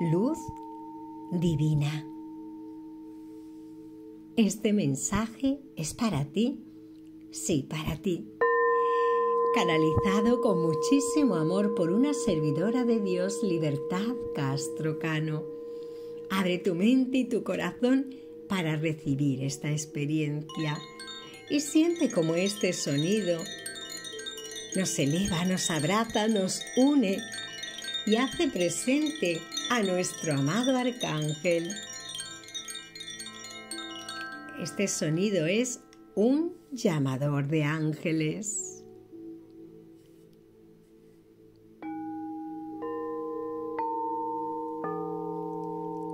Luz divina. Este mensaje es para ti, sí, para ti. Canalizado con muchísimo amor por una servidora de Dios, Libertad Castro Cano. Abre tu mente y tu corazón para recibir esta experiencia y siente como este sonido nos eleva, nos abraza, nos une y hace presente a nuestro amado arcángel. Este sonido es un llamador de ángeles.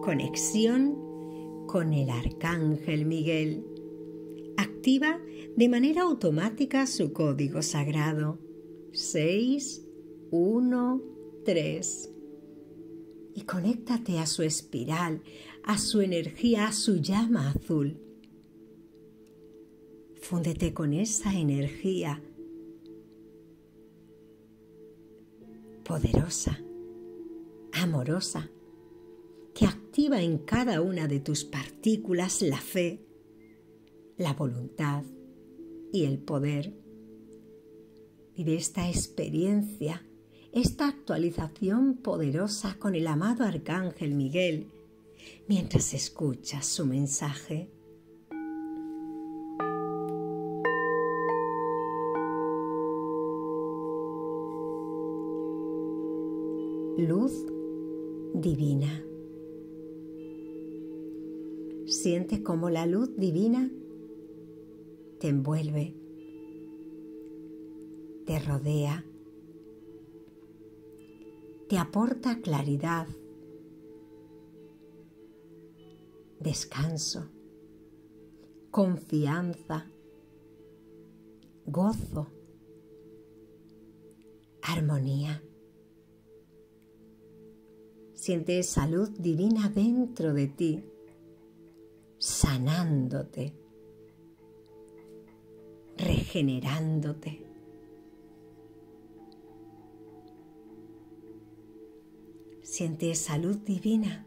Conexión con el arcángel Miguel. Activa de manera automática su código sagrado 613 y conéctate a su espiral, a su energía, a su llama azul. Fúndete con esa energía poderosa, amorosa, que activa en cada una de tus partículas la fe, la voluntad y el poder. Vive esta experiencia esta actualización poderosa con el amado Arcángel Miguel mientras escuchas su mensaje. Luz divina. Siente cómo la luz divina te envuelve, te rodea te aporta claridad, descanso, confianza, gozo, armonía. Siente salud divina dentro de ti, sanándote, regenerándote. Siente salud divina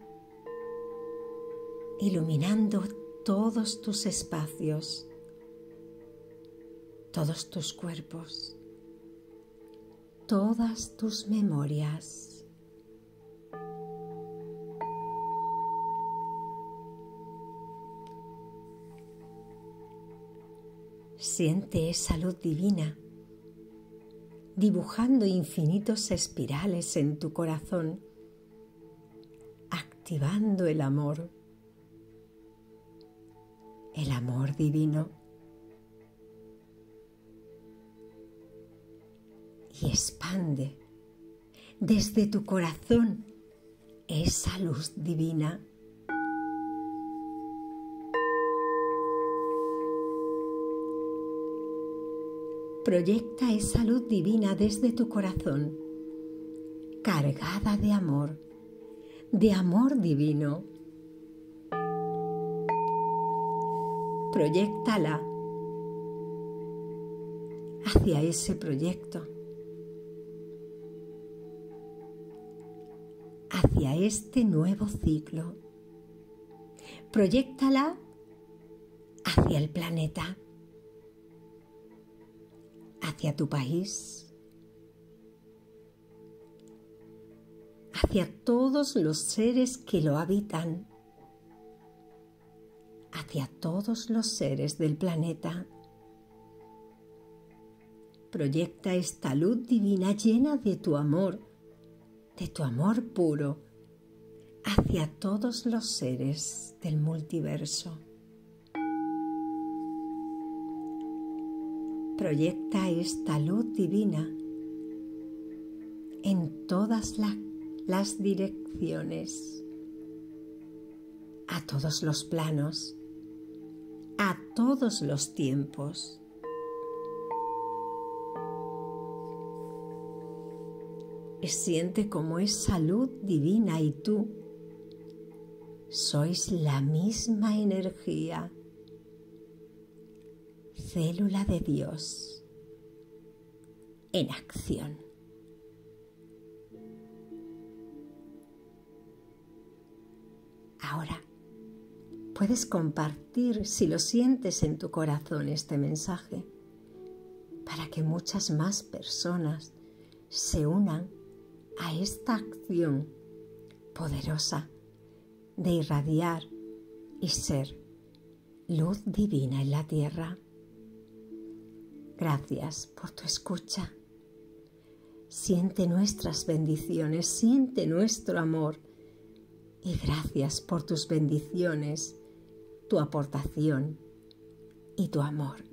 iluminando todos tus espacios, todos tus cuerpos, todas tus memorias. Siente esa luz divina dibujando infinitos espirales en tu corazón activando el amor, el amor divino. Y expande desde tu corazón esa luz divina. Proyecta esa luz divina desde tu corazón, cargada de amor de amor divino. Proyectala hacia ese proyecto, hacia este nuevo ciclo. Proyectala hacia el planeta, hacia tu país, hacia todos los seres que lo habitan, hacia todos los seres del planeta. Proyecta esta luz divina llena de tu amor, de tu amor puro, hacia todos los seres del multiverso. Proyecta esta luz divina en todas las las direcciones a todos los planos, a todos los tiempos. Siente como es salud divina y tú sois la misma energía, célula de Dios en acción. Ahora puedes compartir si lo sientes en tu corazón este mensaje para que muchas más personas se unan a esta acción poderosa de irradiar y ser luz divina en la tierra. Gracias por tu escucha. Siente nuestras bendiciones, siente nuestro amor y gracias por tus bendiciones, tu aportación y tu amor.